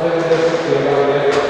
Gracias.